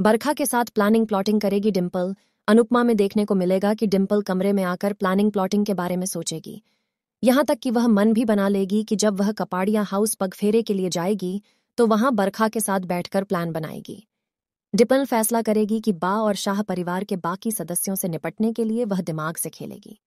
बरखा के साथ planning plotting करेगी डिम्पल अनुपमा में देखने को मिलेगा कि डिम्पल कमरे में आकर प्लानिंग प्लॉटिंग के बारे में सोचेगी। यहाँ तक कि वह मन भी बना लेगी कि जब वह कपाड़िया हाउस पगफेरे के लिए जाएगी तो वहाँ बरखा के साथ बैठकर प्लान बनाएगी। डिपल फैसला करेगी कि बा और शाह परिवार के बाकी सदस्यों से निपटने के लिए वह दिमाग से खेलेगी।